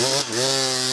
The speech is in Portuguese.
Yeah.